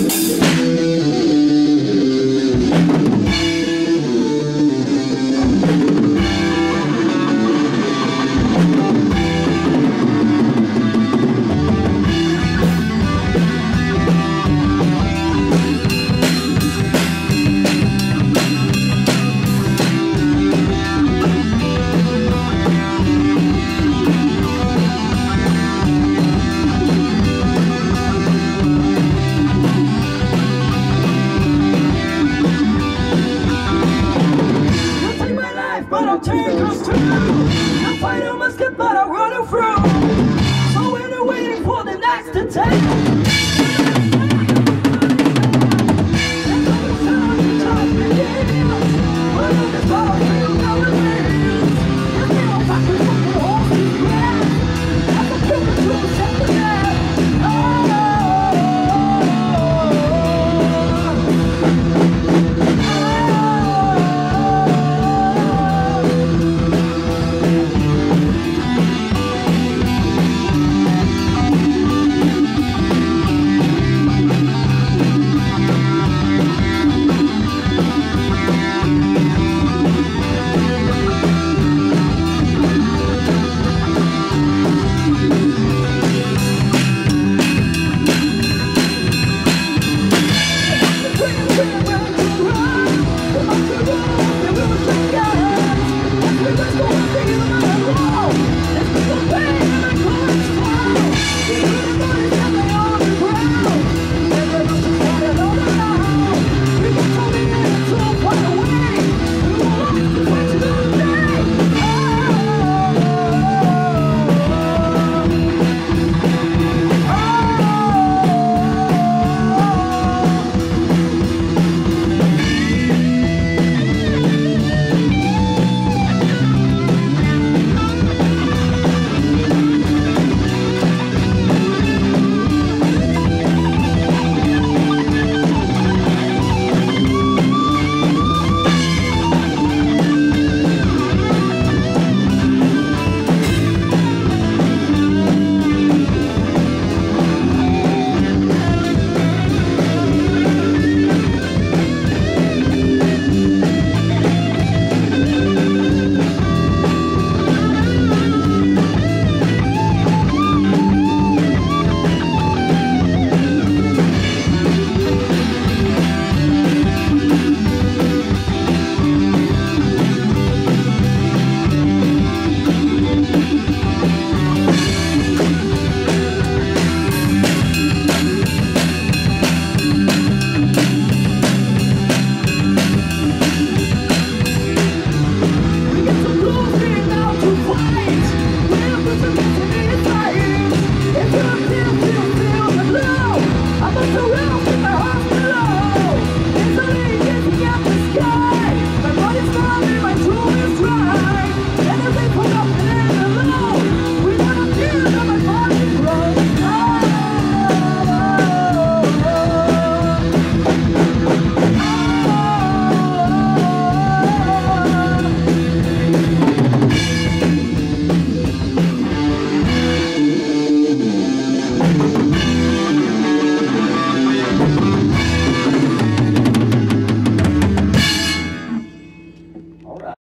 Música but I'll take us through. The fighter but I run running through. So we're waiting for the next attack.